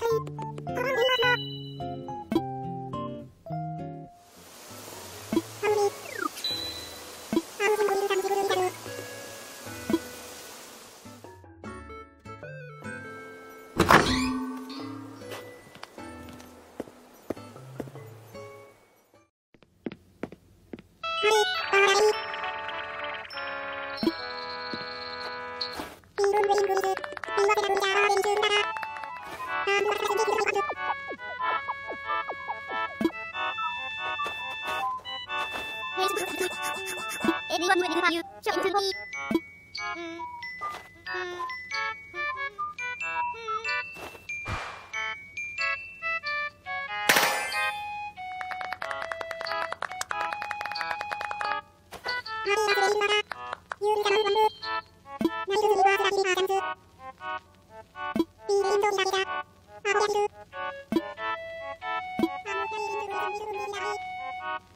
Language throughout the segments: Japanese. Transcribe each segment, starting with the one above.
Bye. Anyone with a you, show it to me. Thank you.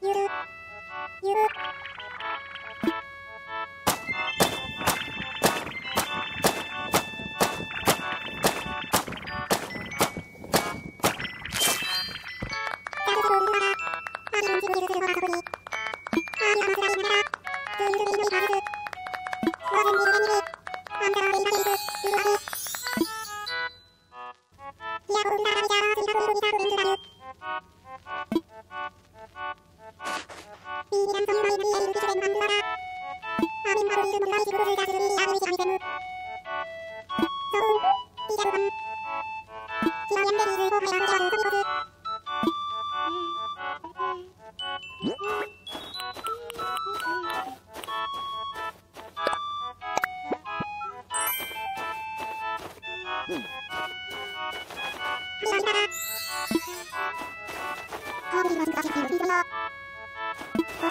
ゆるゆる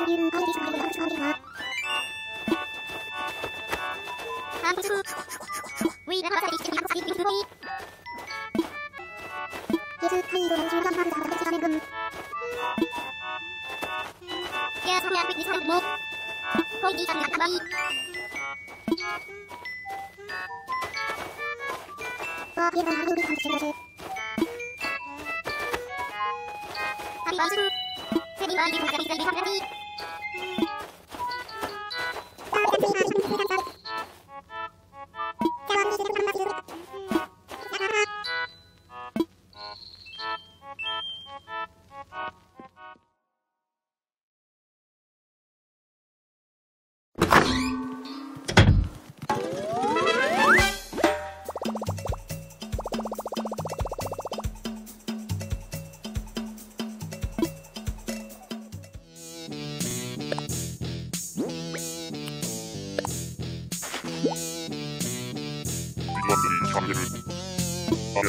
in all these my words on the map. And so, we never said it was speaking to me. Yes, I will do the hand of the gentleman. Yes, we are with this hand move. Point it and away. Oh, give a hand to the hand. Happy birthday. には理解が理解が理解 thank you Om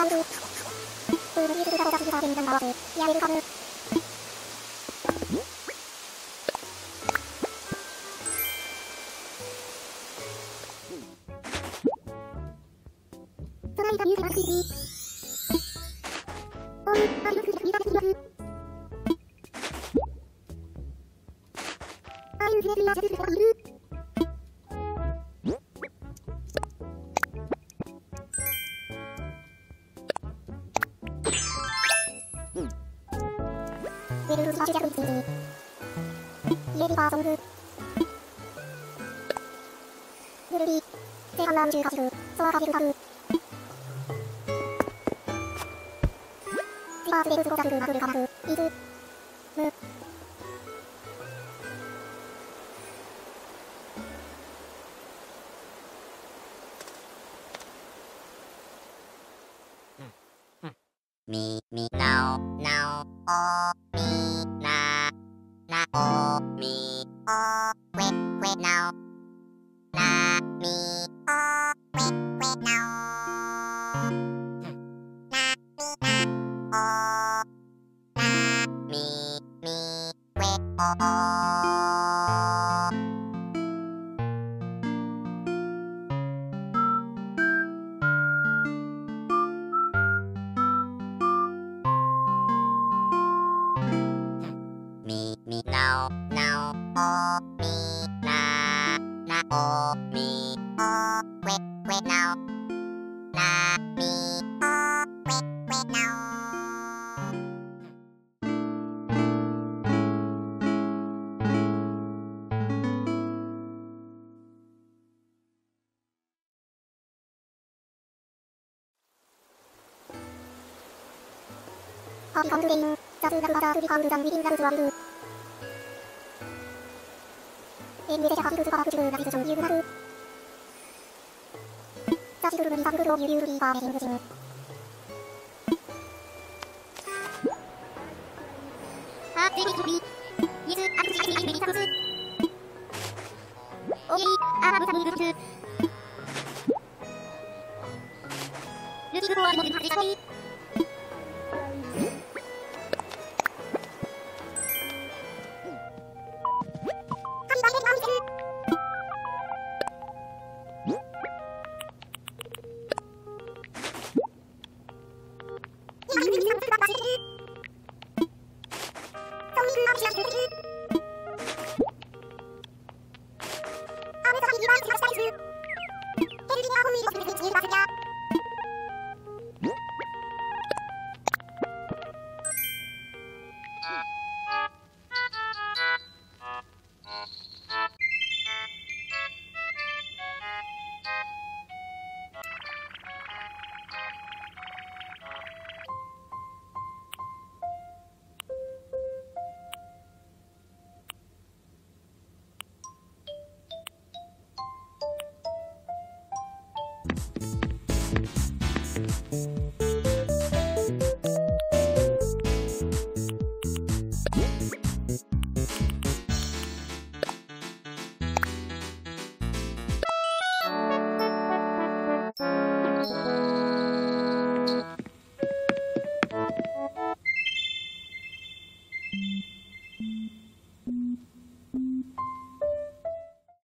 ランド。プールビールが5月には全然回って、やれるかも。トライダミュージックシティ。オン、アイドル、レベル1ユリパーソングルビー中ソカルカパーツタマルカイズムみ、み、なお、なお、お me. おみななおみおウェウェなおなみおウェウェなおホームゲーム雑談バタフリハウルダンビリンダルズワイルエンゲレジャハビルズバープジルラビズジョンユーナルザジルルルリバブルロユリュールリーバーベリングジンハーテビトビイズアクシアリビリタブズオイリアラブサムルズル